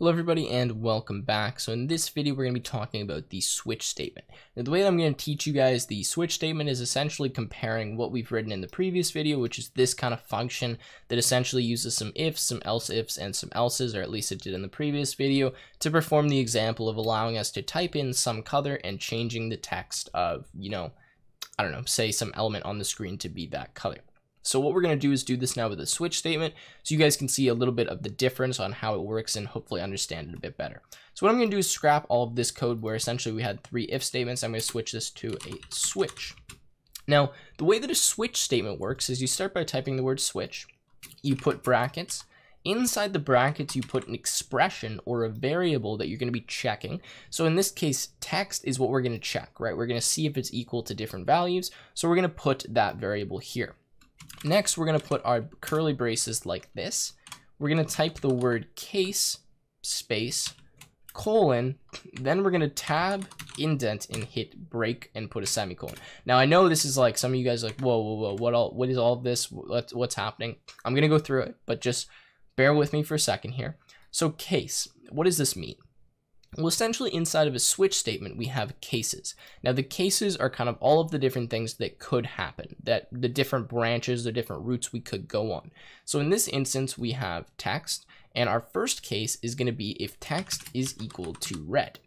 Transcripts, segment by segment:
Hello everybody and welcome back. So in this video we're going to be talking about the switch statement. Now the way that I'm going to teach you guys the switch statement is essentially comparing what we've written in the previous video which is this kind of function that essentially uses some ifs, some else ifs, and some else's or at least it did in the previous video to perform the example of allowing us to type in some color and changing the text of, you know, I don't know, say some element on the screen to be that color. So what we're going to do is do this now with a switch statement so you guys can see a little bit of the difference on how it works and hopefully understand it a bit better. So what I'm going to do is scrap all of this code where essentially we had three if statements. I'm going to switch this to a switch. Now, the way that a switch statement works is you start by typing the word switch, you put brackets, Inside the brackets, you put an expression or a variable that you're going to be checking. So in this case, text is what we're going to check, right? We're going to see if it's equal to different values. So we're going to put that variable here. Next, we're going to put our curly braces like this. We're going to type the word case, space, colon, then we're going to tab, indent, and hit break and put a semicolon. Now, I know this is like, some of you guys like, whoa, whoa, whoa, what, all, what is all this? What, what's happening? I'm going to go through it, but just bear with me for a second here. So case, what does this mean? Well, essentially inside of a switch statement, we have cases. Now the cases are kind of all of the different things that could happen, that the different branches, the different routes we could go on. So in this instance, we have text, and our first case is gonna be if text is equal to red.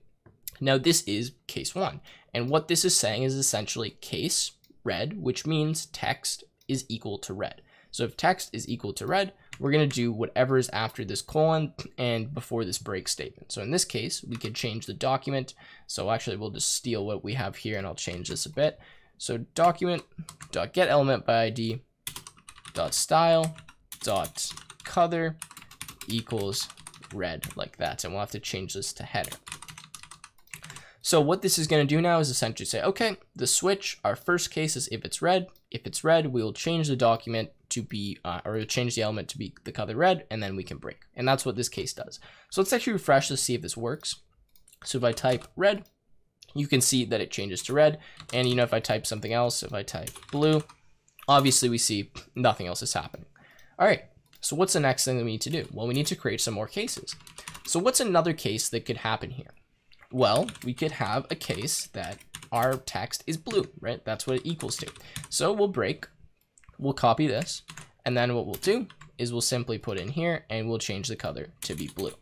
Now this is case one, and what this is saying is essentially case red, which means text is equal to red. So if text is equal to red, we're going to do whatever is after this colon and before this break statement. So in this case, we could change the document. So actually, we'll just steal what we have here and I'll change this a bit. So document dot get element by ID dot style dot color equals red like that. And we'll have to change this to header. So what this is going to do now is essentially say, okay, the switch, our first case is if it's red. If it's red, we will change the document to be, uh, or change the element to be the color red, and then we can break. And that's what this case does. So let's actually refresh to see if this works. So if I type red, you can see that it changes to red. And you know, if I type something else, if I type blue, obviously we see nothing else is happening. All right, so what's the next thing that we need to do? Well, we need to create some more cases. So what's another case that could happen here? Well, we could have a case that our text is blue, right? That's what it equals to. So we'll break we'll copy this, and then what we'll do is we'll simply put in here and we'll change the color to be blue.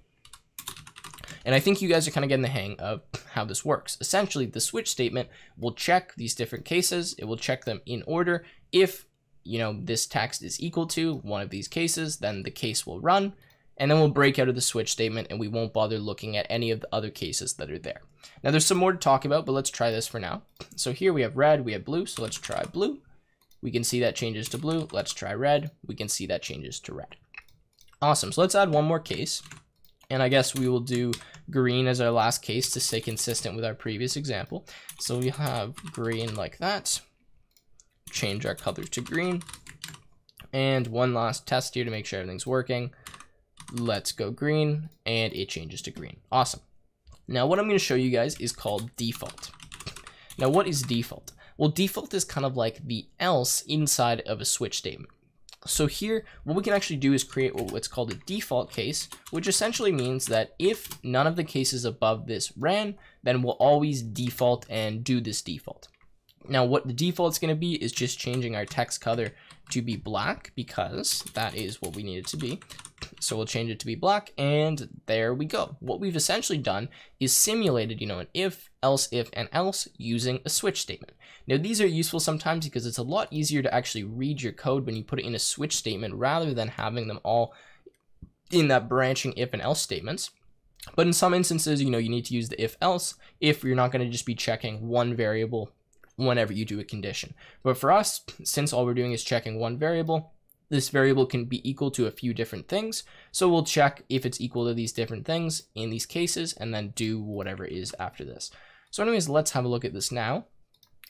And I think you guys are kind of getting the hang of how this works. Essentially, the switch statement will check these different cases. It will check them in order. If, you know, this text is equal to one of these cases, then the case will run. And then we'll break out of the switch statement and we won't bother looking at any of the other cases that are there. Now, there's some more to talk about, but let's try this for now. So here we have red, we have blue. So let's try blue. We can see that changes to blue. Let's try red. We can see that changes to red. Awesome. So let's add one more case. And I guess we will do green as our last case to stay consistent with our previous example. So we have green like that. Change our color to green. And one last test here to make sure everything's working. Let's go green and it changes to green. Awesome. Now what I'm going to show you guys is called default. Now what is default? Well, default is kind of like the else inside of a switch statement. So here, what we can actually do is create what's called a default case, which essentially means that if none of the cases above this ran, then we'll always default and do this default. Now, what the default is going to be is just changing our text color to be black because that is what we need it to be. So we'll change it to be black and there we go. What we've essentially done is simulated, you know, an if, else if, and else using a switch statement. Now these are useful sometimes because it's a lot easier to actually read your code when you put it in a switch statement rather than having them all in that branching if and else statements. But in some instances, you know, you need to use the if else if you're not going to just be checking one variable whenever you do a condition. But for us, since all we're doing is checking one variable, this variable can be equal to a few different things. So we'll check if it's equal to these different things in these cases and then do whatever is after this. So anyways, let's have a look at this now.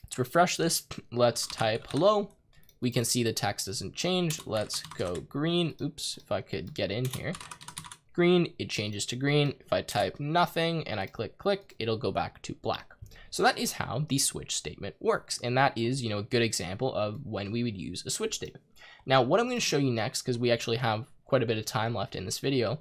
Let's refresh this. Let's type hello. We can see the text doesn't change. Let's go green. Oops, if I could get in here. Green, it changes to green. If I type nothing and I click click, it'll go back to black. So that is how the switch statement works. And that is, you know, a good example of when we would use a switch statement. Now, what I'm going to show you next, because we actually have quite a bit of time left in this video,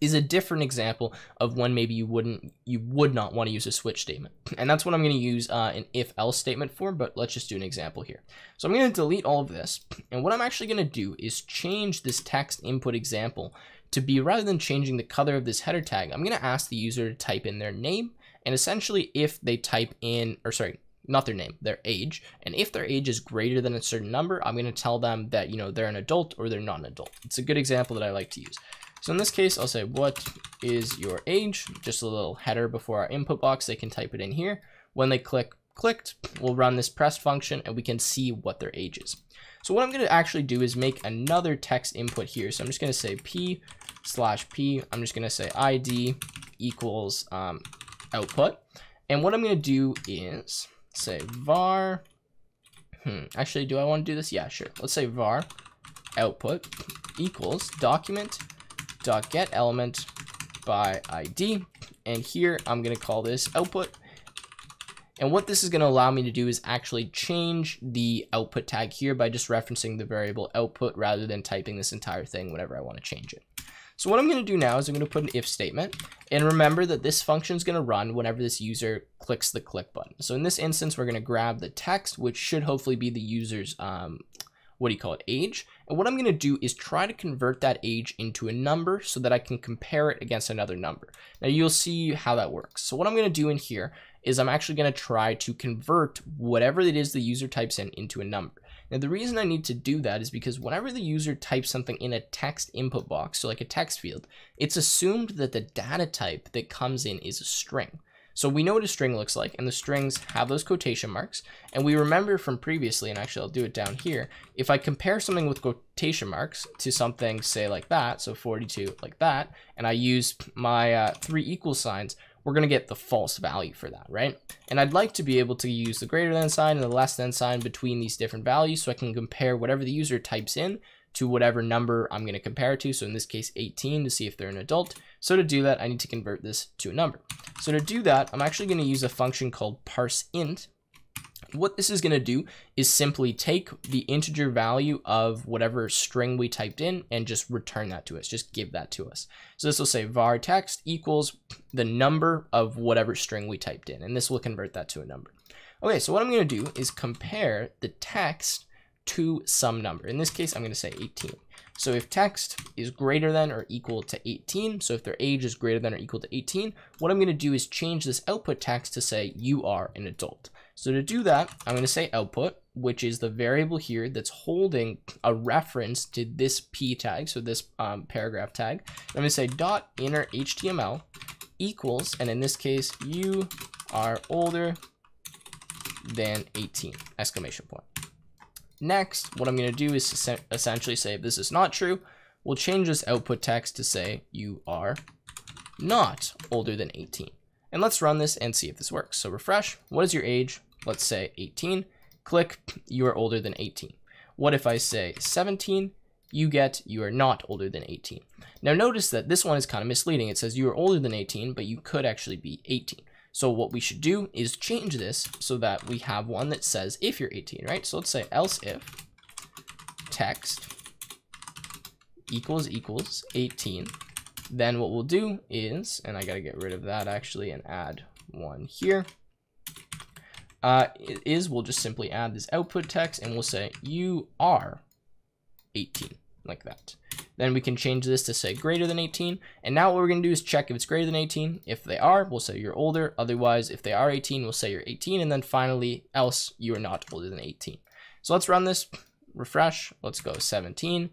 is a different example of when maybe you wouldn't you would not want to use a switch statement and that's what i'm going to use uh, an if else statement for but let's just do an example here so i'm going to delete all of this and what i'm actually going to do is change this text input example to be rather than changing the color of this header tag i'm going to ask the user to type in their name and essentially if they type in or sorry not their name, their age. And if their age is greater than a certain number, I'm going to tell them that, you know, they're an adult or they're not an adult. It's a good example that I like to use. So in this case, I'll say, what is your age? Just a little header before our input box. They can type it in here. When they click clicked, we'll run this pressed function and we can see what their age is. So what I'm going to actually do is make another text input here. So I'm just going to say p slash p. I'm just going to say id equals um, output. And what I'm going to do is say var. Hmm, actually, do I want to do this? Yeah, sure. Let's say var output equals document dot get element by ID. And here I'm going to call this output. And what this is going to allow me to do is actually change the output tag here by just referencing the variable output rather than typing this entire thing whenever I want to change it. So what I'm going to do now is I'm going to put an if statement. And remember that this function is going to run whenever this user clicks the click button. So in this instance, we're going to grab the text, which should hopefully be the user's um, what do you call it, age. And what I'm going to do is try to convert that age into a number so that I can compare it against another number. Now you'll see how that works. So what I'm going to do in here is I'm actually going to try to convert whatever it is the user types in into a number. Now the reason I need to do that is because whenever the user types something in a text input box, so like a text field, it's assumed that the data type that comes in is a string. So we know what a string looks like, and the strings have those quotation marks. And we remember from previously, and actually I'll do it down here, if I compare something with quotation marks to something, say like that, so 42 like that, and I use my uh, three equal signs, we're going to get the false value for that, right? And I'd like to be able to use the greater than sign and the less than sign between these different values so I can compare whatever the user types in to whatever number I'm going to compare it to. So in this case, 18 to see if they're an adult. So to do that, I need to convert this to a number. So to do that, I'm actually going to use a function called parse int. What this is going to do is simply take the integer value of whatever string we typed in and just return that to us, just give that to us. So this will say var text equals the number of whatever string we typed in, and this will convert that to a number. Okay, so what I'm going to do is compare the text to some number. In this case, I'm going to say 18. So if text is greater than or equal to 18, so if their age is greater than or equal to 18, what I'm going to do is change this output text to say you are an adult. So to do that, I'm going to say output, which is the variable here that's holding a reference to this p tag, so this um, paragraph tag. I'm going to say dot inner HTML equals, and in this case, you are older than 18, exclamation point. Next, what I'm going to do is essentially say if this is not true, we'll change this output text to say you are not older than 18. And let's run this and see if this works. So refresh, what is your age? Let's say 18. Click, you are older than 18. What if I say 17? You get you are not older than 18. Now notice that this one is kind of misleading. It says you are older than 18, but you could actually be 18. So what we should do is change this so that we have one that says if you're 18, right? So let's say else if text equals equals 18. Then what we'll do is, and I gotta get rid of that actually and add one here. Uh, is we'll just simply add this output text and we'll say you are 18 like that. Then we can change this to say greater than 18. And now what we're going to do is check if it's greater than 18. If they are, we'll say you're older. Otherwise, if they are 18, we'll say you're 18. And then finally, else you are not older than 18. So let's run this, refresh. Let's go 17.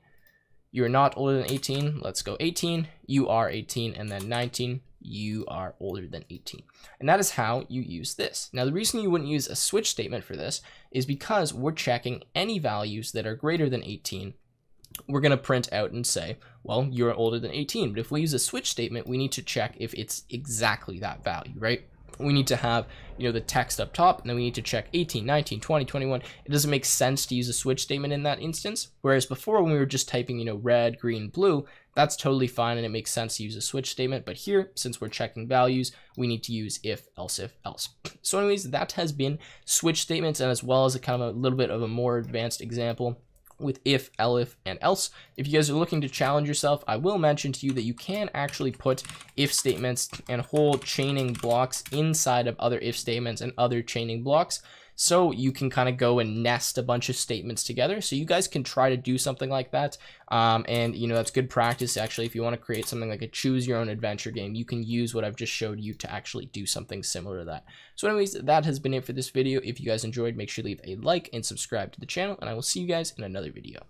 You're not older than 18. Let's go 18. You are 18. And then 19 you are older than 18. And that is how you use this. Now, the reason you wouldn't use a switch statement for this is because we're checking any values that are greater than 18 we're going to print out and say, well, you're older than 18. But if we use a switch statement, we need to check if it's exactly that value, right? We need to have, you know, the text up top, and then we need to check 18, 19, 20, 21. It doesn't make sense to use a switch statement in that instance. Whereas before, when we were just typing, you know, red, green, blue, that's totally fine, and it makes sense to use a switch statement. But here, since we're checking values, we need to use if, else, if, else. So anyways, that has been switch statements, and as well as a kind of a little bit of a more advanced example with if, elif, and else. If you guys are looking to challenge yourself, I will mention to you that you can actually put if statements and whole chaining blocks inside of other if statements and other chaining blocks. So you can kind of go and nest a bunch of statements together. So you guys can try to do something like that. Um, and, you know, that's good practice, actually. If you want to create something like a choose your own adventure game, you can use what I've just showed you to actually do something similar to that. So anyways, that has been it for this video. If you guys enjoyed, make sure to leave a like and subscribe to the channel, and I will see you guys in another video.